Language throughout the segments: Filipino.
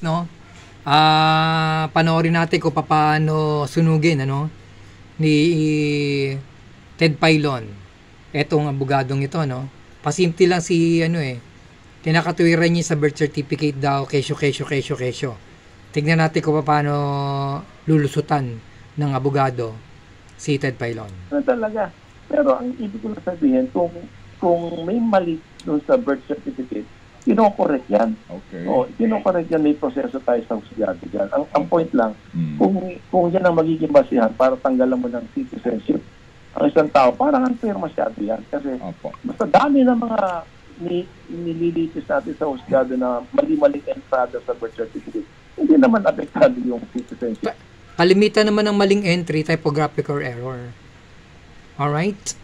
no? Ah, panoorin natin kung paano sunugin ano ni Ted Pailon. Etong abogadong ito, no? Pasimple lang si ano eh. Kinakatuwiran niya sa birth certificate daw, kesyo, kesyo, kesyo, kesyo. Tignan natin kung paano lulusutan ng abogado si Ted Pailon. Ano talaga? Pero ang ibig ko sabihin, kung, kung may mali sa birth certificate, kinokorek yan. Okay. O, kinokorek yan, may proseso tayo sa husgado dyan. Ang, ang point lang, Mm. kung, kung yan ang magiging basihan para tanggalan mo ng citizenship, ang isang tao, parang unfair masyado yan. Kasi Opo. basta dami ng mga ni, nililitis natin sa husgado na mali-maling entrada sa birth certificate. Hindi naman apektado yung citizenship. Kalimitan naman ng maling entry, typographical error. Alright?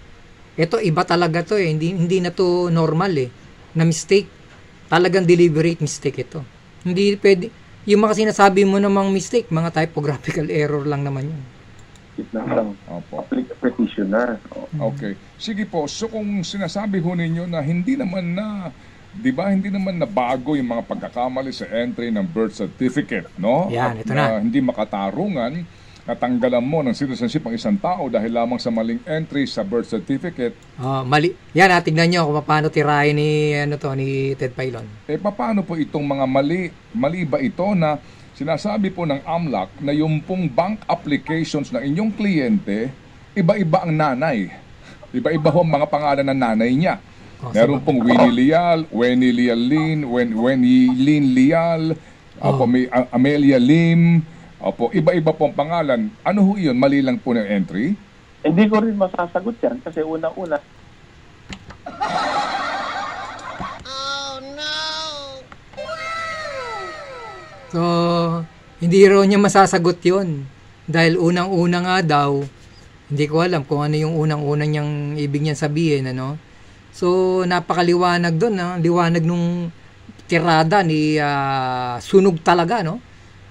Ito, iba talaga to eh. Hindi, hindi na to normal eh. Na mistake. Talagang deliberate mistake ito. Hindi pwede. Yung mga sinasabi mo namang mistake, mga typographical error lang naman yun. It ng isang Opo. petitioner. O, Okay. Sige po. So kung sinasabi ho ninyo na hindi naman na 'di ba hindi naman na bago yung mga pagkakamali sa entry ng birth certificate, no? Yan, At ito na. hindi makatarungan natanggalan mo ng citizenship ang isang tao dahil lamang sa maling entry sa birth certificate. Oh, mali. Yan, ah, tignan nyo kung paano tirahin ni, ano to, ni Ted Pailon. Eh paano po itong mga mali? Mali ba ito na sinasabi po ng AMLAC na yung pong bank applications ng inyong kliyente, iba-iba ang nanay. Iba-iba ho ang mga pangalan ng nanay niya. Oh, Meron pong Winnie Lial, Wenny Lial Lin, Wenny Lin Lial, Oh. Opo, may A- Amelia Lim, Opo, iba-iba pong pangalan. Ano ho yun? Mali lang po ng entry? Hindi ko rin masasagot yan kasi una-una, So, hindi raw niya masasagot yon Dahil unang-una nga daw, hindi ko alam kung ano yung unang-una niyang ibig niyang sabihin, ano. So, napakaliwanag doon, no? liwanag nung tirada ni ah, Sunog talaga, no?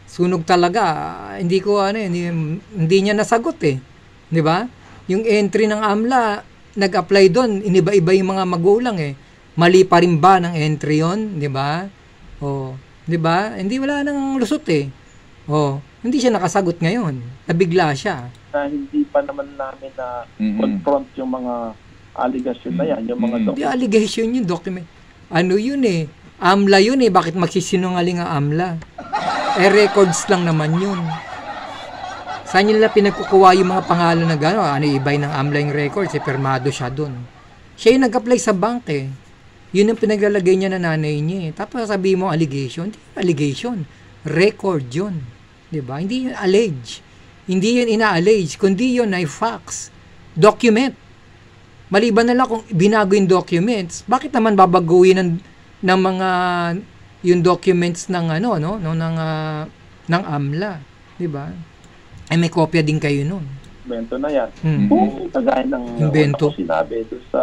Sunog talaga. Hindi ko ano, hindi, hindi niya nasagot eh. 'Di ba? Yung entry ng AMLA, nag-apply doon, iniba-iba yung mga magulang eh. Mali pa rin ba ng entry 'yon, 'di ba? Oh, 'di ba? Hindi wala nang lusot eh. Oh, hindi siya nakasagot ngayon. Nabigla siya. na hindi pa naman namin na Mm-mm. confront yung mga allegation na yan, yung mga Mm. Hindi document. allegation yun, document. Ano yun eh? AMLA yun eh. Bakit magsisinungaling ang AMLA? Eh, records lang naman yun. Saan nila pinagkukuha yung mga pangalan na gano'n? Ano, ibay ng AMLA yung records, eh, permado siya dun. Siya yung nag-apply sa bank eh. Yun ang pinaglalagay niya na nanay niya eh. Tapos sabihin mo allegation, hindi allegation. Record yun. 'Di ba? Hindi yun allege. Hindi yun ina-allege, kundi yun ay facts. Document. Maliban na lang kung binago yung documents, bakit naman babaguhin ng, ng mga yung documents ng ano no, no ng ah, ng AMLA, 'di ba? Ay may kopya din kayo noon. Bento na yan. Hmm. Kung kagaya ng Invento. ko sinabi doon sa...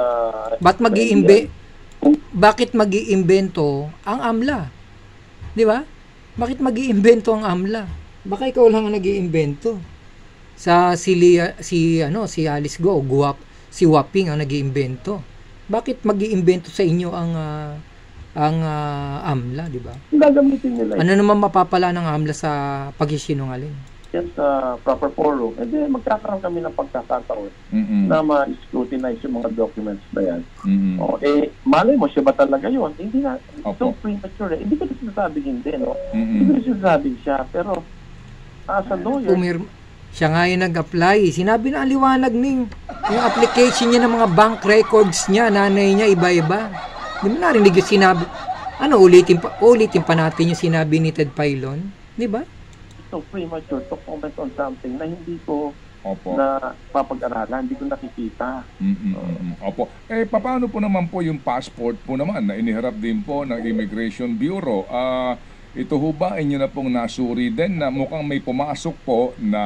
Ba't mag-iimbe bakit mag-iimbento ang AMLA? 'Di ba? Bakit mag-iimbento ang AMLA? Baka ikaw lang ang nag-iimbento. Sa si Lia- si ano si Alice Go, guwap si Waping ang nag-iimbento. Bakit mag-iimbento sa inyo ang ah, ang ah, AMLA, 'di ba? gagamitin nila Ano naman mapapala ng AMLA sa pagsisinungaling? yan sa proper forum, edi magkakaroon kami ng pagkakataon Mm-mm. na ma-scrutinize yung mga documents na yan. Mm-mm. O, eh, malay mo, siya ba talaga yun? Hindi na, Opo. so premature. eh. Hindi ko na sinasabing hindi, no? Mm-mm. Hindi ko na sinasabing siya, pero as a lawyer, Pumir siya nga yung nag-apply. Sinabi na ang liwanag ning yung application niya ng mga bank records niya, nanay niya, iba-iba. Di mo narinig yung sinabi. Ano, ulitin pa, ulitin pa natin yung sinabi ni Ted Pailon. Di ba? so premature to comment on something na hindi ko Opo. na papag-aralan, hindi ko nakikita. Mm-mm, mm-mm. Opo. Eh, paano po naman po yung passport po naman na iniharap din po ng Immigration Bureau? Ah, ito ho ba inyo na pong nasuri din na mukhang may pumasok po na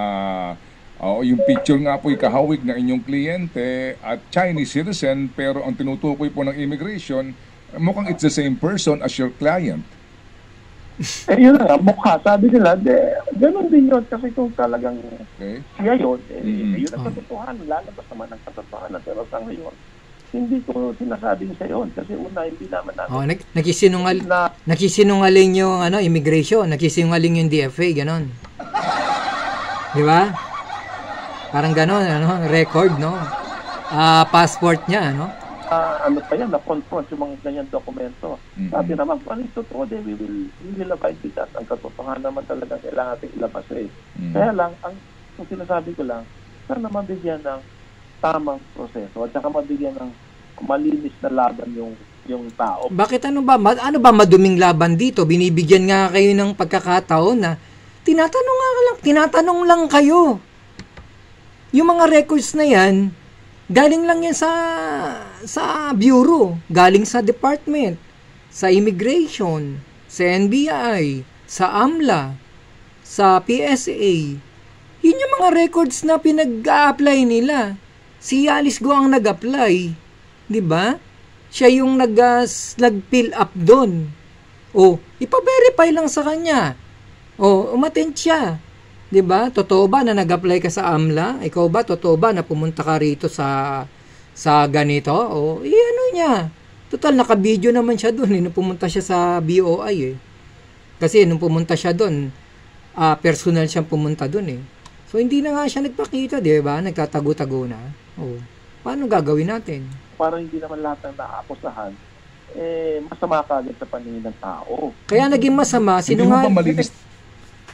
oh, yung picture nga po ikahawig ng inyong kliyente at Chinese citizen pero ang tinutukoy po ng immigration mukhang it's the same person as your client. Eh, yun na nga, mukha. Sabi nila, de, ganun din yun. Kasi kung talagang Okay? siya yun, eh, Mm. yun ang Ah. katotohanan. Lalabas naman ang katotohanan. Pero sa ngayon, hindi ko sinasabing siya yun. Kasi una, hindi naman natin Oh, nag nagsisinungal na nagsisinungaling yung ano, immigration, nagsisinungaling yung DFA, ganon. Di ba? Parang ganon, ano, record, no? Ah, passport niya, no? ah, ano pa yan, na-confront yung mga ganyan dokumento. Mhm. Sabi naman, kung ano yung totoo, then we will, we will abide with that. Ang katotohanan naman talaga kailangan natin ilabas eh. Mm. Kaya lang, ang, ang sinasabi ko lang, sana mabigyan ng tamang proseso at saka mabigyan ng malinis na laban yung yung tao. Bakit ano ba, ma- ano ba maduming laban dito? Binibigyan nga kayo ng pagkakataon na tinatanong nga lang, tinatanong lang kayo. Yung mga records na yan, galing lang yan sa sa bureau, galing sa department, sa immigration, sa NBI, sa AMLA, sa PSA. Yun yung mga records na pinag-a-apply nila. Si Alice Go ang nag-apply. 'Di ba? Siya yung nag, uh, nag-fill up doon. O, ipa-verify lang sa kanya. O, umattend siya. 'Di ba? Totoo ba na nag-apply ka sa AMLA? Ikaw ba totoo ba na pumunta ka rito sa sa ganito? O, eh, ano niya? Total naka-video naman siya doon eh, nung pumunta siya sa BOI eh. Kasi nung pumunta siya doon, ah personal siyang pumunta doon eh. So hindi na nga siya nagpakita, 'di ba? Nagtatago-tago na. Oh. Paano gagawin natin? Parang hindi naman lahat ng naakusahan, eh, masama kagad sa paningin ng tao. Kaya naging masama, Hindi mo ba sinungaling, malinis?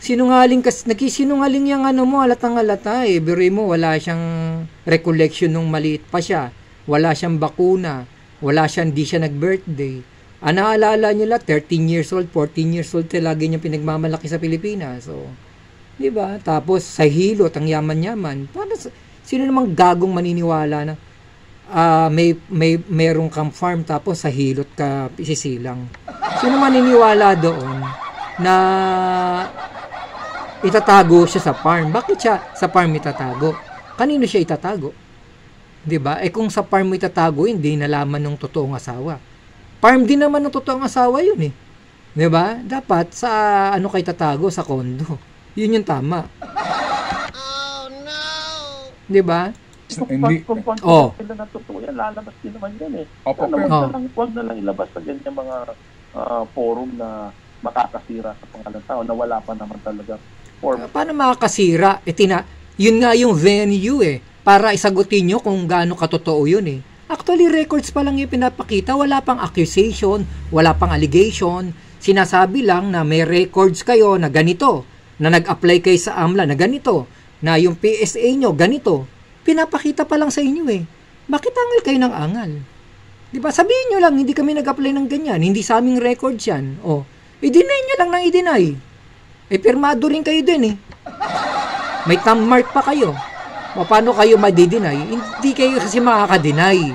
Sinungaling, kas, nagkisinungaling yung ano mo, halatang halata eh. Biruin mo, wala siyang recollection nung maliit pa siya. Wala siyang bakuna. Wala siyang, di siya nag-birthday. Ang naalala niyo lang, 13 years old, 14 years old, lagi niya pinagmamalaki sa Pilipinas. So, di ba? Tapos, sa hilot, ang yaman-yaman. Paano, sino namang gagong maniniwala na ah may may merong kang farm tapos sa hilot ka isisilang. Sino maniniwala doon na itatago siya sa farm? Bakit siya sa farm itatago? Kanino siya itatago? 'Di ba? Eh kung sa farm mo itatago, hindi nalaman ng totoong asawa. Farm din naman ng totoong asawa 'yun eh. 'Di ba? Dapat sa ano kay tatago sa kondo. 'Yun yung tama. Oh no. 'Di ba? Kung, Hindi. kung, kung Oh. sila na totoo yan, lalabas din naman yan eh. Opo, wag, Oh. na lang, wag na lang ilabas sa ganyan mga ah, forum na makakasira sa pangalan ng tao na wala pa naman talaga form. Paano makakasira? E tina, yun nga yung venue eh. Para isagutin nyo kung gaano katotoo yun eh. Actually, records pa lang yung pinapakita. Wala pang accusation, wala pang allegation. Sinasabi lang na may records kayo na ganito. Na nag-apply kayo sa AMLA na ganito. Na yung PSA nyo ganito. Pinapakita pa lang sa inyo eh. Bakit angal kayo ng angal? Di ba? Sabihin nyo lang, hindi kami nag-apply ng ganyan. Hindi sa aming records yan. O, i-deny nyo lang ng i-deny. Eh, pirmado rin kayo din eh. May thumb mark pa kayo. O, paano kayo madideny? Hindi kayo kasi makaka-deny.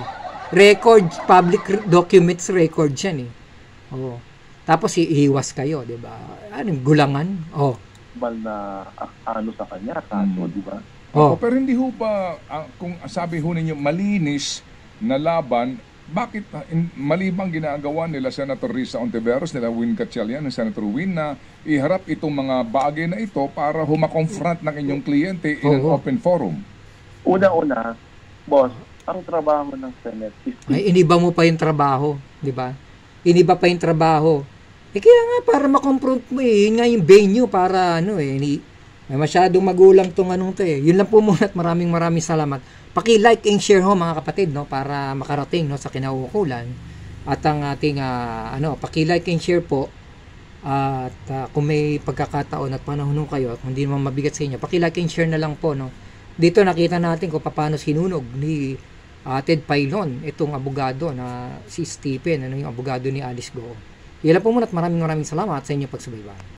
Record, public documents record yan eh. Oo. Tapos iiwas kayo, di ba? Ano, gulangan? Oh. mal na ah, ano sa kanya, kaso, Hmm. di ba? Oh. Pero hindi ho ba, ah, kung sabi ho ninyo, malinis na laban, bakit ah, in, mali bang ginagawa nila Senator Risa Ontiveros, nila Win Gatchalian, ng Senator Win, na iharap itong mga bagay na ito para humakonfront ng inyong kliyente in an open forum? Una-una, boss, ang trabaho ng Senate is Ay, iniba mo pa yung trabaho, di ba? Iniba pa yung trabaho. Eh, kaya nga, para makonfront mo eh, yun nga yung venue para ano eh, ni, may masyadong magulang tong anong to eh. Yun lang po muna at maraming maraming salamat. Paki-like and share ho mga kapatid no para makarating no sa kinauukulan. At ang ating ah, ano, paki-like and share po at ah, kung may pagkakataon at panahon ho kayo at hindi naman mabigat sa inyo, paki-like and share na lang po no. Dito nakita natin kung paano sinunog ni ah, Ted Pailon, itong abogado na si Stephen, ano yung abogado ni Alice Go. Yan po muna at maraming maraming salamat sa inyong pagsubaybay.